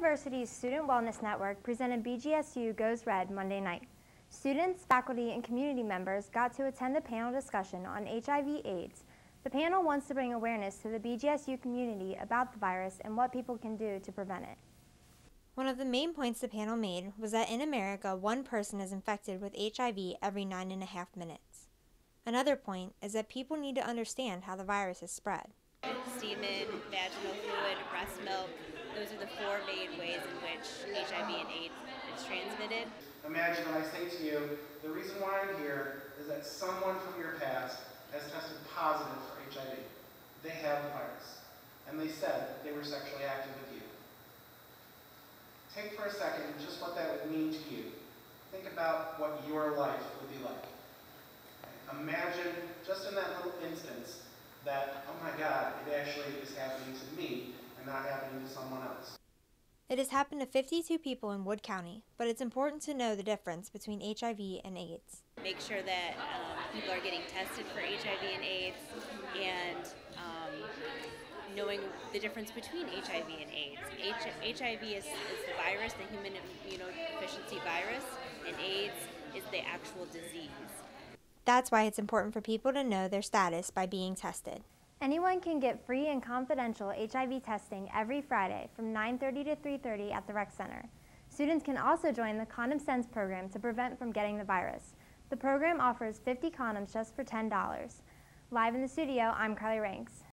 University's Student Wellness Network presented BGSU Goes Red Monday night. Students, faculty, and community members got to attend a panel discussion on HIV AIDS. The panel wants to bring awareness to the BGSU community about the virus and what people can do to prevent it. One of the main points the panel made was that in America, one person is infected with HIV every nine and a half minutes. Another point is that people need to understand how the virus is spread. Semen, vaginal fluid, breast milk, those are the four main ways in which HIV and AIDS is transmitted. Imagine I say to you, the reason why I'm here is that someone from your past has tested positive for HIV. They have the virus. And they said they were sexually active with you. Take for a second just what that would mean to you. Think about what your life would be like. Imagine, just in that little instance, that, oh my God, it actually is happening to me and not happening to someone else. It has happened to 52 people in Wood County, but it's important to know the difference between HIV and AIDS. Make sure that um, people are getting tested for HIV and AIDS and um, knowing the difference between HIV and AIDS. H- HIV is, is the virus, the human immunodeficiency virus, and AIDS is the actual disease. That's why it's important for people to know their status by being tested. Anyone can get free and confidential HIV testing every Friday from 9:30 to 3:30 at the rec center. Students can also join the Condom Sense program to prevent from getting the virus. The program offers 50 condoms just for $10. Live in the studio, I'm Carly Ranks.